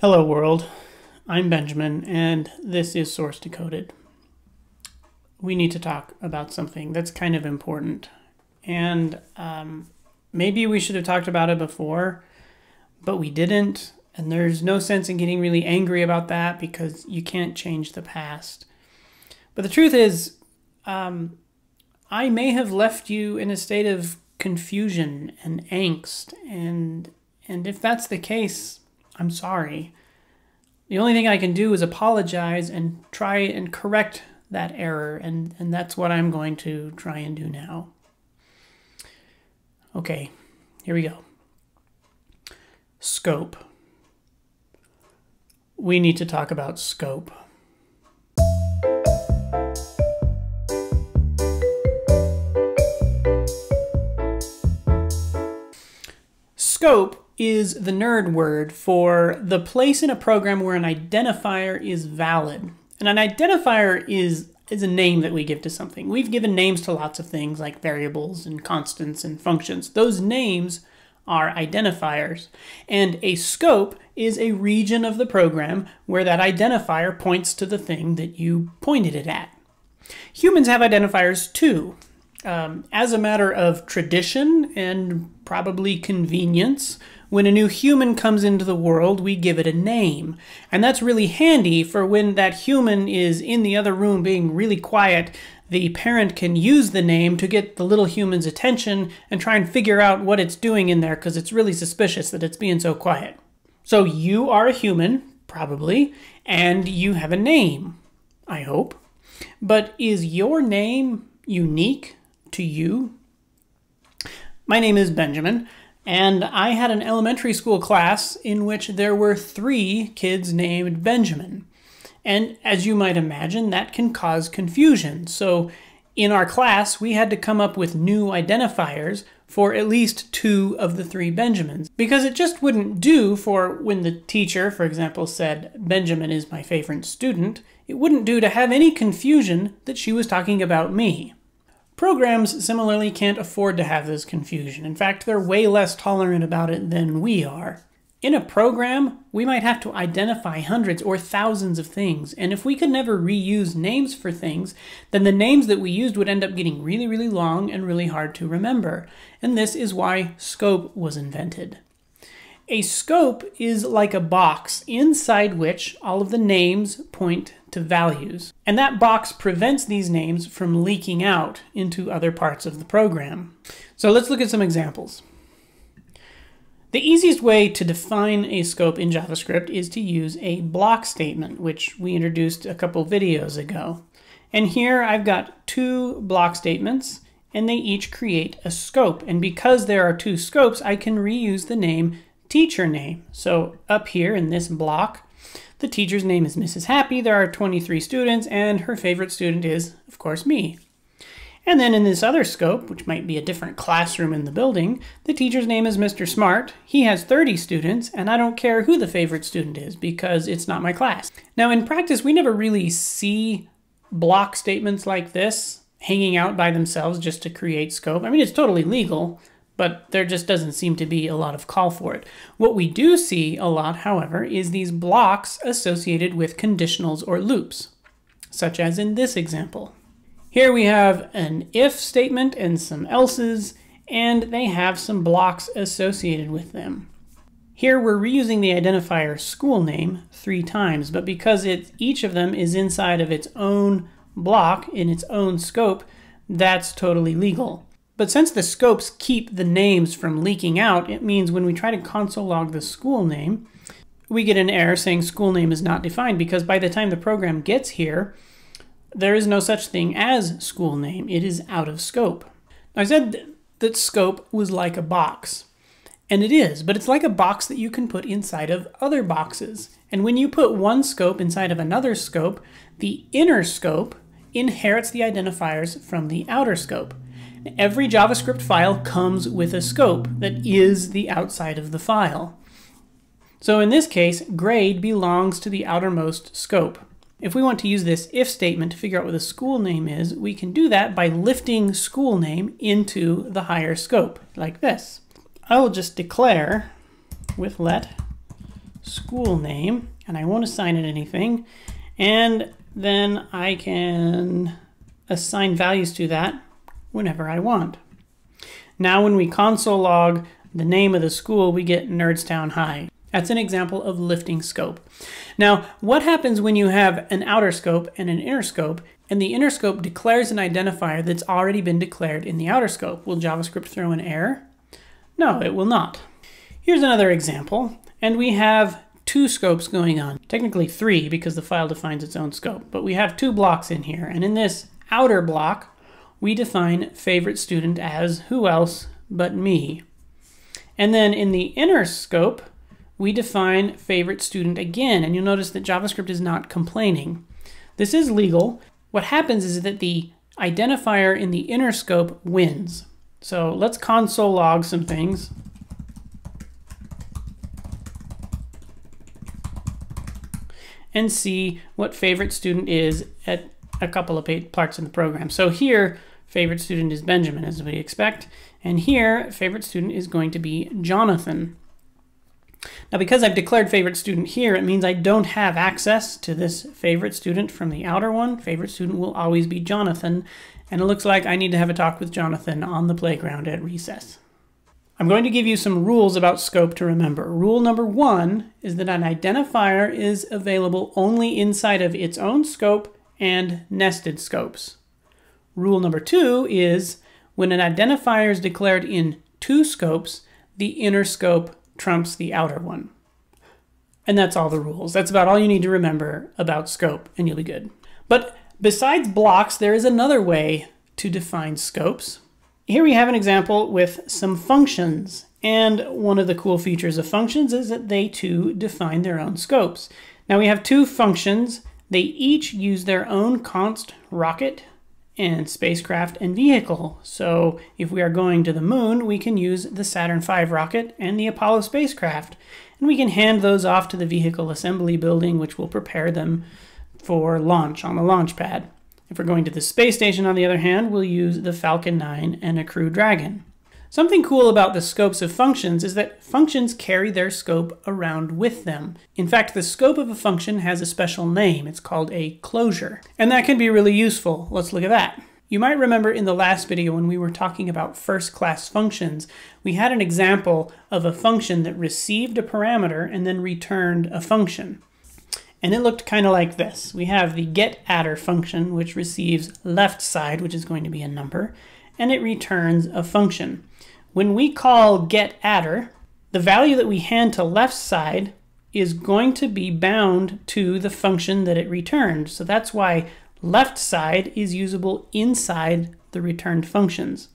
Hello world, I'm Benjamin and this is Source Decoded. We need to talk about something that's kind of important and um, maybe we should have talked about it before, but we didn't and there's no sense in getting really angry about that because you can't change the past. But the truth is, um, I may have left you in a state of confusion and angst and and if that's the case, I'm sorry. The only thing I can do is apologize and try and correct that error, and, and that's what I'm going to try and do now. Okay, here we go. Scope. We need to talk about scope. Scope is the nerd word for the place in a program where an identifier is valid. And an identifier is is a name that we give to something. We've given names to lots of things like variables and constants and functions. Those names are identifiers. And a scope is a region of the program where that identifier points to the thing that you pointed it at. Humans have identifiers too. Um, as a matter of tradition and probably convenience, when a new human comes into the world, we give it a name. And that's really handy for when that human is in the other room being really quiet, the parent can use the name to get the little human's attention and try and figure out what it's doing in there because it's really suspicious that it's being so quiet. So you are a human, probably, and you have a name, I hope. But is your name unique to you? My name is Benjamin. And I had an elementary school class in which there were three kids named Benjamin. And as you might imagine, that can cause confusion. So in our class, we had to come up with new identifiers for at least two of the three Benjamins. Because it just wouldn't do for when the teacher, for example, said, Benjamin is my favorite student, it wouldn't do to have any confusion that she was talking about me. Programs similarly can't afford to have this confusion. In fact, they're way less tolerant about it than we are. In a program, we might have to identify hundreds or thousands of things, and if we could never reuse names for things, then the names that we used would end up getting really, really long and really hard to remember. And this is why scope was invented. A scope is like a box inside which all of the names point to values. And that box prevents these names from leaking out into other parts of the program. So let's look at some examples. The easiest way to define a scope in JavaScript is to use a block statement, which we introduced a couple videos ago. And here I've got two block statements, and they each create a scope. And because there are two scopes, I can reuse the name teacher name. So up here in this block, the teacher's name is Mrs. Happy. There are 23 students, and her favorite student is, of course, me. And then in this other scope, which might be a different classroom in the building, the teacher's name is Mr. Smart. He has 30 students, and I don't care who the favorite student is because it's not my class. Now, in practice, we never really see block statements like this hanging out by themselves just to create scope. I mean, it's totally legal, but there just doesn't seem to be a lot of call for it. What we do see a lot, however, is these blocks associated with conditionals or loops, such as in this example. Here we have an if statement and some else's, and they have some blocks associated with them. Here we're reusing the identifier school name three times, but because it, each of them is inside of its own block in its own scope, that's totally legal. But since the scopes keep the names from leaking out, it means when we try to console log the school name, we get an error saying school name is not defined because by the time the program gets here, there is no such thing as school name. It is out of scope. I said that scope was like a box. And it is, but it's like a box that you can put inside of other boxes. And when you put one scope inside of another scope, the inner scope inherits the identifiers from the outer scope. Every JavaScript file comes with a scope that is the outside of the file. So in this case, grade belongs to the outermost scope. If we want to use this if statement to figure out what the school name is, we can do that by lifting school name into the higher scope, like this. I will just declare with let school name, and I won't assign it anything. And then I can assign values to that whenever I want. Now when we console log the name of the school, we get Nerdstown High. That's an example of lifting scope. Now, what happens when you have an outer scope and an inner scope, and the inner scope declares an identifier that's already been declared in the outer scope? Will JavaScript throw an error? No, it will not. Here's another example, and we have two scopes going on. Technically three because the file defines its own scope, but we have two blocks in here, and in this outer block, we define favorite student as who else but me. And then in the inner scope, we define favorite student again, and you'll notice that JavaScript is not complaining. This is legal. What happens is that the identifier in the inner scope wins. So let's console log some things. and see what favorite student is at a couple of parts in the program. So here, favorite student is Benjamin, as we expect. And here, favorite student is going to be Jonathan. Now because I've declared favorite student here, it means I don't have access to this favorite student from the outer one. Favorite student will always be Jonathan, and it looks like I need to have a talk with Jonathan on the playground at recess. I'm going to give you some rules about scope to remember. Rule number one is that an identifier is available only inside of its own scope and nested scopes. Rule number two is when an identifier is declared in two scopes, the inner scope trumps the outer one. And that's all the rules. That's about all you need to remember about scope, and you'll be good. But besides blocks, there is another way to define scopes. Here we have an example with some functions. And one of the cool features of functions is that they too define their own scopes. Now we have two functions. They each use their own const rocket and spacecraft and vehicle. So if we are going to the moon, we can use the Saturn V rocket and the Apollo spacecraft. And we can hand those off to the vehicle assembly building, which will prepare them for launch on the launch pad. If we're going to the space station, on the other hand, we'll use the Falcon 9 and a Crew Dragon. Something cool about the scopes of functions is that functions carry their scope around with them. In fact, the scope of a function has a special name. It's called a closure. And that can be really useful. Let's look at that. You might remember in the last video when we were talking about first-class functions, we had an example of a function that received a parameter and then returned a function. And it looked kind of like this. We have the getAdder function, which receives left side, which is going to be a number, and it returns a function. When we call getAdder, the value that we hand to left side is going to be bound to the function that it returned. So that's why left side is usable inside the returned functions.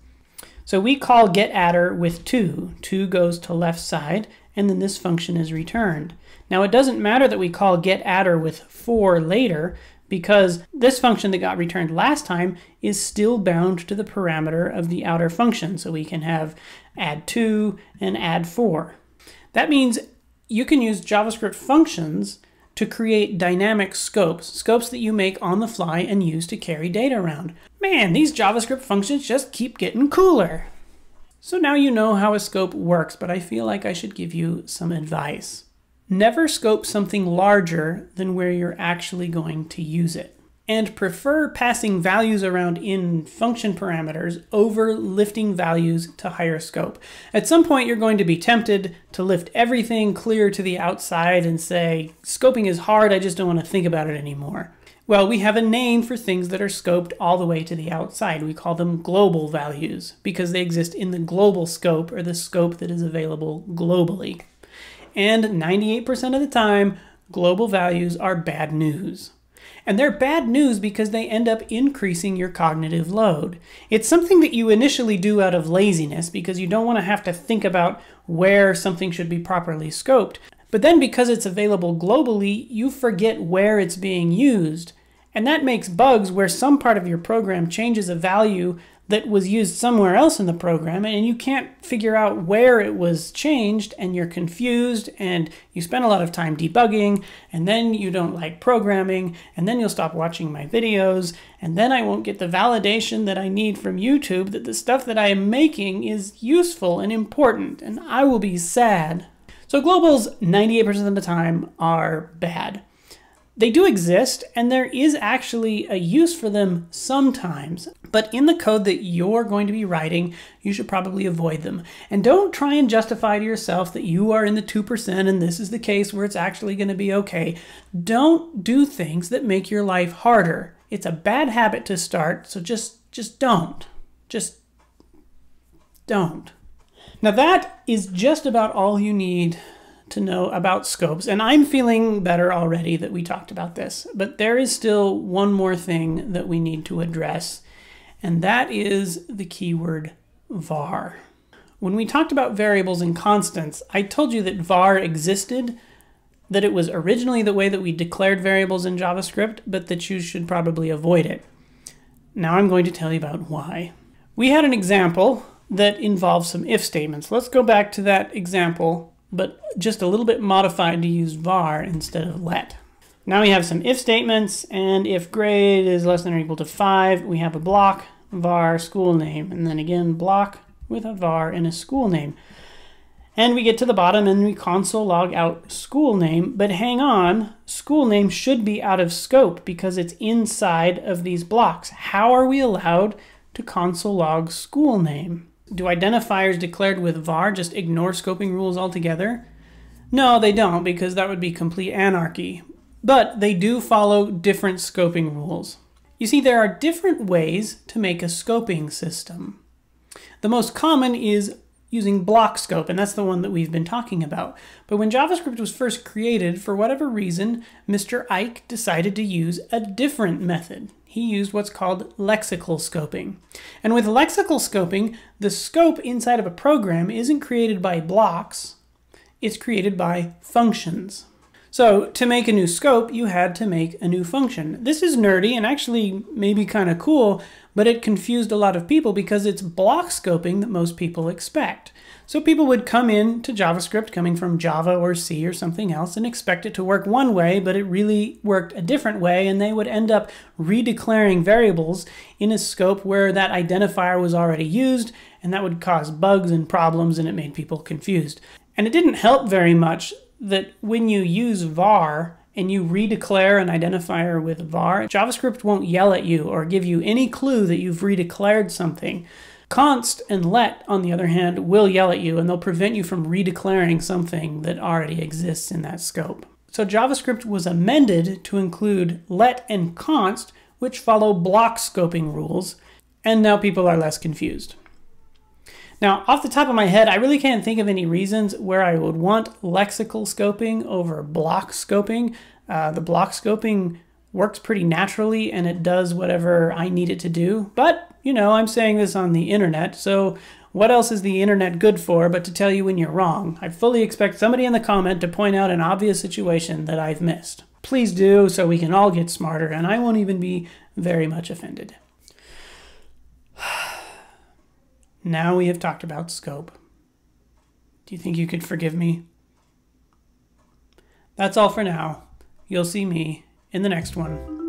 So we call getAdder with 2. 2 goes to left side, and then this function is returned. Now it doesn't matter that we call getAdder with 4 later, because this function that got returned last time is still bound to the parameter of the outer function. So we can have add 2 and add 4. That means you can use JavaScript functions to create dynamic scopes, scopes that you make on the fly and use to carry data around. Man, these JavaScript functions just keep getting cooler. So now you know how a scope works, but I feel like I should give you some advice. Never scope something larger than where you're actually going to use it. And prefer passing values around in function parameters over lifting values to higher scope. At some point, you're going to be tempted to lift everything clear to the outside and say, scoping is hard, I just don't want to think about it anymore. Well, we have a name for things that are scoped all the way to the outside. We call them global values because they exist in the global scope or the scope that is available globally. And 98% of the time, global values are bad news. And they're bad news because they end up increasing your cognitive load. It's something that you initially do out of laziness because you don't want to have to think about where something should be properly scoped. But then because it's available globally, you forget where it's being used. And that makes bugs where some part of your program changes a value that was used somewhere else in the program and you can't figure out where it was changed and you're confused and you spend a lot of time debugging and then you don't like programming and then you'll stop watching my videos and then I won't get the validation that I need from YouTube that the stuff that I am making is useful and important and I will be sad So globals 98% of the time are bad. They do exist, and there is actually a use for them sometimes. But in the code that you're going to be writing, you should probably avoid them. And don't try and justify to yourself that you are in the 2% and this is the case where it's actually going to be okay. Don't do things that make your life harder. It's a bad habit to start, so just just don't. Just don't. Now that is just about all you need to know about scopes. And I'm feeling better already that we talked about this. But there is still one more thing that we need to address, and that is the keyword var. When we talked about variables and constants, I told you that var existed, that it was originally the way that we declared variables in JavaScript, but that you should probably avoid it. Now I'm going to tell you about why. We had an example that involves some if statements. Let's go back to that example but just a little bit modified to use var instead of let. Now we have some if statements, and if grade is less than or equal to 5, we have a block, var school name, and then again block with a var and a school name. And we get to the bottom and we console log out school name, but hang on, school name should be out of scope because it's inside of these blocks. How are we allowed to console log school name? Do identifiers declared with var just ignore scoping rules altogether? No, they don't, because that would be complete anarchy. But they do follow different scoping rules. You see, there are different ways to make a scoping system. The most common is using block scope, and that's the one that we've been talking about. But when JavaScript was first created, for whatever reason, Mr. Eich decided to use a different method he used what's called lexical scoping. And with lexical scoping, the scope inside of a program isn't created by blocks, it's created by functions. So to make a new scope, you had to make a new function. This is nerdy and actually maybe kind of cool, but it confused a lot of people because it's block scoping that most people expect. So people would come in to JavaScript coming from Java or C or something else and expect it to work one way, but it really worked a different way, and they would end up redeclaring variables in a scope where that identifier was already used, and that would cause bugs and problems, and it made people confused. And it didn't help very much that when you use var and you redeclare an identifier with var, JavaScript won't yell at you or give you any clue that you've redeclared something. Const and let, on the other hand, will yell at you and they'll prevent you from redeclaring something that already exists in that scope. So JavaScript was amended to include let and const, which follow block scoping rules, and now people are less confused. Now, off the top of my head, I really can't think of any reasons where I would want lexical scoping over block scoping. Uh, the block scoping works pretty naturally and it does whatever I need it to do. But, you know, I'm saying this on the internet, so what else is the internet good for but to tell you when you're wrong? I fully expect somebody in the comment to point out an obvious situation that I've missed. Please do so we can all get smarter and I won't even be very much offended. now we have talked about scope. Do you think you could forgive me? That's all for now. You'll see me in the next one.